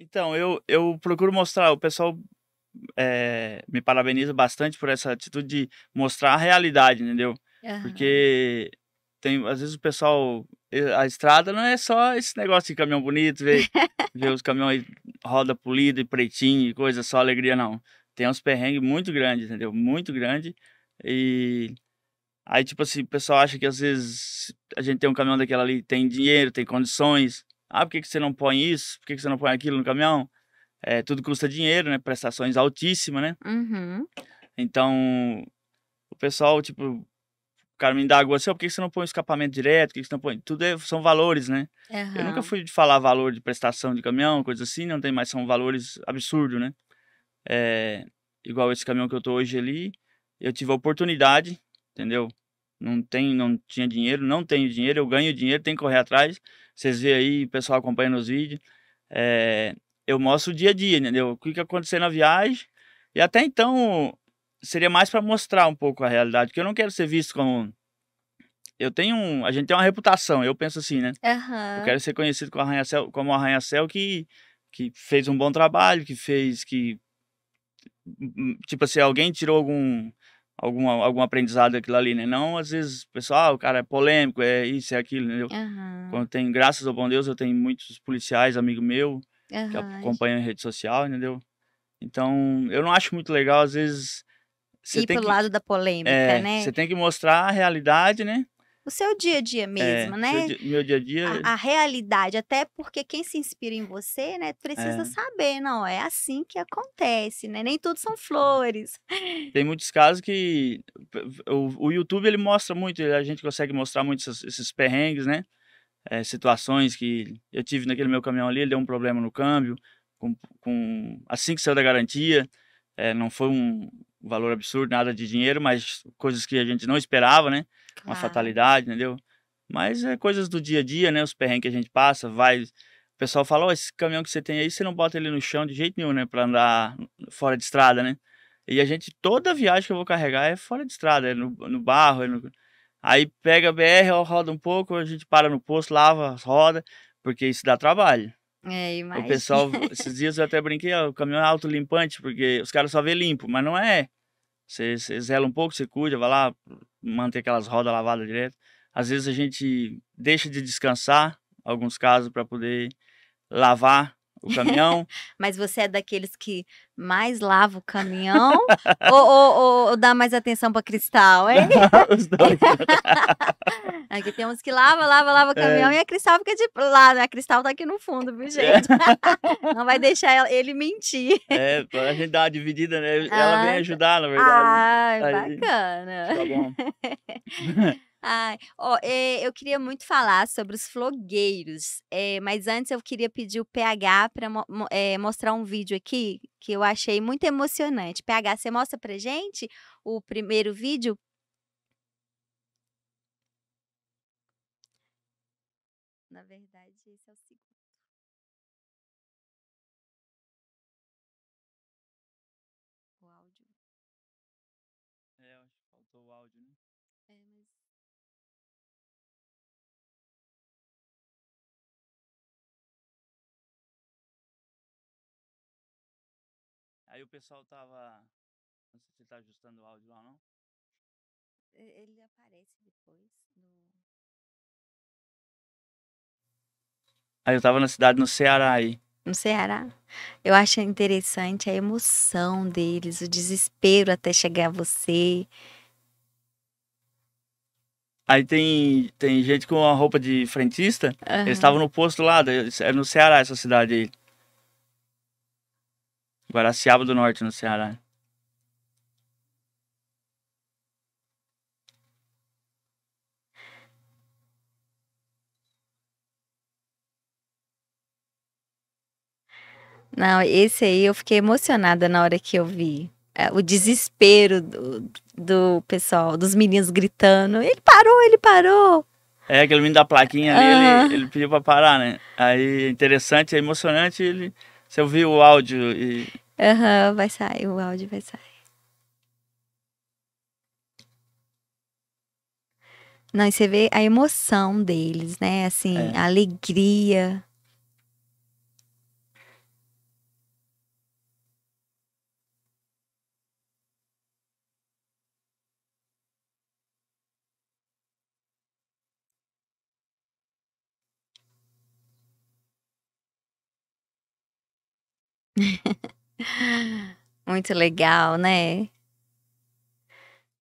Então, eu, eu procuro mostrar, o pessoal é, me parabeniza bastante por essa atitude de mostrar a realidade, entendeu? Aham. Porque tem, às vezes o pessoal, a estrada não é só esse negócio de caminhão bonito, ver, ver os caminhões roda polida e pretinho e coisa, só alegria, não. Tem uns perrengues muito grandes, entendeu? Muito grande. E aí, tipo assim, o pessoal acha que às vezes a gente tem um caminhão daquela ali, tem dinheiro, tem condições. Ah, por que, que você não põe isso? Por que, que você não põe aquilo no caminhão? É, tudo custa dinheiro, né? Prestações altíssimas, né? Uhum. Então, o pessoal, tipo, o cara me indagou assim, "Ó, por que que você não põe o escapamento direto? Por que que você não põe? Tudo é- são valores, né? Eu nunca fui de falar valor de prestação de caminhão, coisa assim, não tem mais, são valores absurdos, né? É, igual esse caminhão que eu tô hoje ali, eu tive a oportunidade, entendeu? Não tem, não tinha dinheiro, não tenho dinheiro, eu ganho dinheiro, tenho que correr atrás. Vocês vê aí, o pessoal acompanha nos vídeos. É, eu mostro o dia a dia, entendeu? O que que aconteceu na viagem. E até então, seria mais para mostrar um pouco a realidade, porque eu não quero ser visto como eu tenho um, a gente tem uma reputação, eu penso assim, né? Aham. Eu quero ser conhecido como arranha-céu, como arranha-céu que, que fez um bom trabalho, que fez que hum, tipo assim, alguém tirou algum algum algum aprendizado daquilo ali, né? Não às vezes, pessoal, ah, o cara é polêmico, é isso, é aquilo, entendeu? Aham. Quando tem, graças ao bom Deus, eu tenho muitos policiais, amigo meu, que Aham. acompanham em rede social, entendeu? Então, eu não acho muito legal, às vezes, você Ir tem pro que, lado da polêmica, é, né? você tem que mostrar a realidade, né? O seu dia a dia mesmo, É, né? dia- meu dia a dia, A, a realidade, até porque quem se inspira em você, né, precisa É. saber, não, é assim que acontece, né? Nem tudo são flores. Tem muitos casos que o, o YouTube ele mostra muito, a gente consegue mostrar muito esses, esses perrengues, né? Eh, situações que eu tive naquele meu caminhão ali, ele deu um problema no câmbio, com, com assim que saiu da garantia, eh, não foi um valor absurdo, nada de dinheiro, mas coisas que a gente não esperava, né? Uma Claro. fatalidade, entendeu? Mas é coisas do dia a dia, né? Os perrengues que a gente passa, vai. O pessoal fala, ó, esse caminhão que você tem aí, você não bota ele no chão de jeito nenhum, né? Pra andar fora de estrada, né? E a gente, toda viagem que eu vou carregar é fora de estrada, é no, no barro, é no... Aí pega a BR, roda um pouco, a gente para no posto, lava as rodas, porque isso dá trabalho. É, O imagina. pessoal, esses dias eu até brinquei, ó, o caminhão é autolimpante, porque os caras só vê limpo, mas não é. Você, você zela um pouco, você cuida, vai lá, manter aquelas rodas lavadas direto. Às vezes a gente deixa de descansar, alguns casos, para poder lavar o caminhão. Mas você é daqueles que mais lava o caminhão ou, ou- ou- ou dá mais atenção para cristal, hein? Os dois. Aqui tem uns que lava, lava, lava o caminhão e a cristal fica de lado. A cristal tá aqui no fundo, viu, gente? Não vai deixar ele mentir. É, a gente dá uma dividida, né? Ela Ah, vem ajudar, na verdade. Ai, Aí, bacana. Tá bom. Ai, ó, eh, eu queria muito falar sobre os flogueiros, eh, mas antes eu queria pedir o PH para mostrar um vídeo aqui que eu achei muito emocionante. PH, você mostra pra gente o primeiro vídeo? Na verdade, esse é o segundo. O áudio. É, acho que faltou o áudio, né? Aí o pessoal tava. Não sei se tá ajustando o áudio lá, não. e- ele aparece depois no. Aí eu tava na cidade, no Ceará aí. No Ceará. Eu acho interessante a emoção deles, o desespero até chegar a você. Aí tem, tem gente com a roupa de frentista. Aham. Eles estavam no posto lá, é no Ceará essa cidade aí. Guaraciaba do Norte, no Ceará. Não, esse aí eu fiquei emocionada na hora que eu vi. É, O desespero do, do pessoal, dos meninos gritando. Ele parou, ele parou. É, aquele menino da plaquinha ali, Aham. ele, ele pediu pra parar, né? Aí interessante, é emocionante, ele. Você ouviu o áudio e. Aham, vai sair, o áudio vai sair. Não, e você vê a emoção deles, né? Assim, É. a alegria. Muito legal, né?